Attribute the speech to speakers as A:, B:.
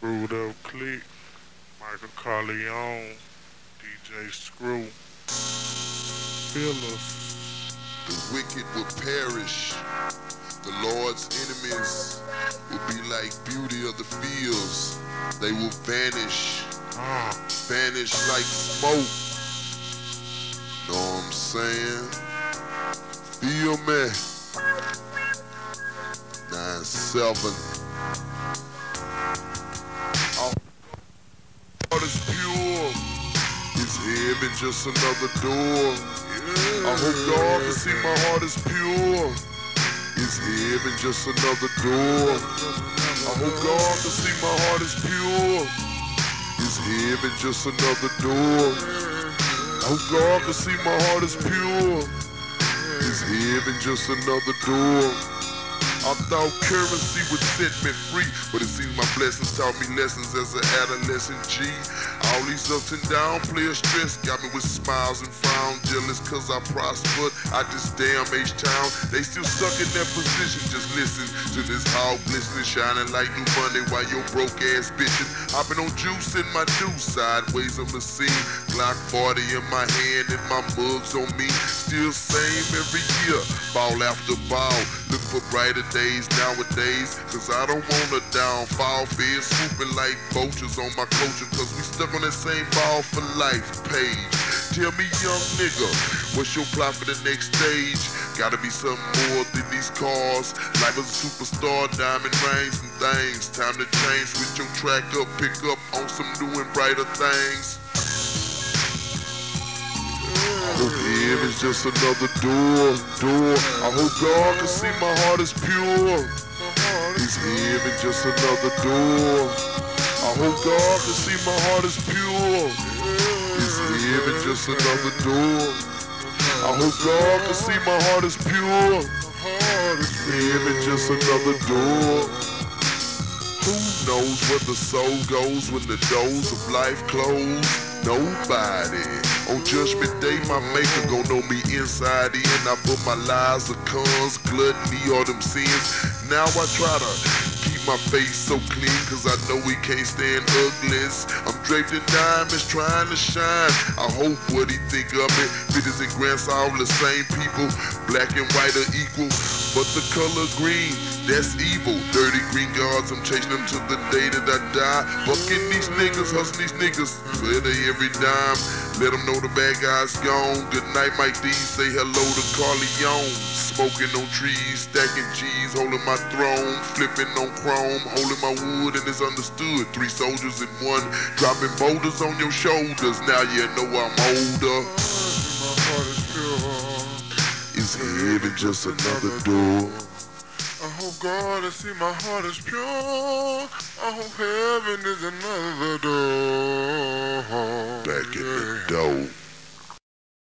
A: Screwed up click. Michael Corleone. DJ Screw. Phyllis.
B: The wicked will perish. The Lord's enemies will be like beauty of the fields. They will vanish.
A: Ah,
B: Vanish like smoke. Know what I'm saying? Feel me? 9-7. Our heart is pure. Is heaven just another door? I hope God can see my heart is pure. Is heaven just another door? I hope God can see my heart is pure. Is heaven just another door? I hope God can see my heart is pure. Is heaven just another door? I thought currency would set me free, but it seems my blessings taught me lessons as an adolescent G. All these ups and downs, player stress got me with smiles and frowns, jealous cause I prospered. I just damn H-Town, they still stuck in their position. Just listen to this hog glistening, shining like new money while your broke ass bitchin'. Hopping on juice in my juice, sideways on the scene. Glock 40 in my hand and my mugs on me. Still same every year, ball after ball. For brighter days nowadays. Cause I don't wanna downfall. Feds swooping like vultures on my culture. Cause we stuck on that same ball for life page. Tell me, young nigga, what's your plot for the next stage? Gotta be something more than these cars. Life as a superstar, diamond rings and things. Time to change, switch your track up, pick up on some new and brighter things. I hope heaven's just another door, door. I hope God can see my heart is pure. Is heaven just another door? I hope God can see my heart is pure. Is heaven just another door? I hope God can see my heart is pure. Is heaven just another door? Who knows where the soul goes when the doors of life close? Nobody. On judgment day, my maker gon' know me inside in. I put my lies or cons, gluttony, all them sins. Now I try to keep my face so clean, cause I know we can't stand uglies. I'm draped in diamonds, trying to shine. I hope what he think of it Fitters and grants all the same people. Black and white are equal, but the color green, that's evil. Dirty green guards, I'm chasing them to the day that I die. Bucking these niggas, hustling these niggas. They every dime. Let them know the bad guy's gone. Good night, Mike D. Say hello to Corleone. Smoking on trees, stacking cheese, holding my throne, flipping on chrome, holding my wood, and it's understood. Three soldiers in one, dropping boulders on your shoulders. Now you know I'm older.
A: is
B: heaven just another door?
A: I hope God I see my heart is pure. I hope heaven is another door.
B: In the dough.